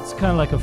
It's kind of like a.